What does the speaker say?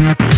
Thank you.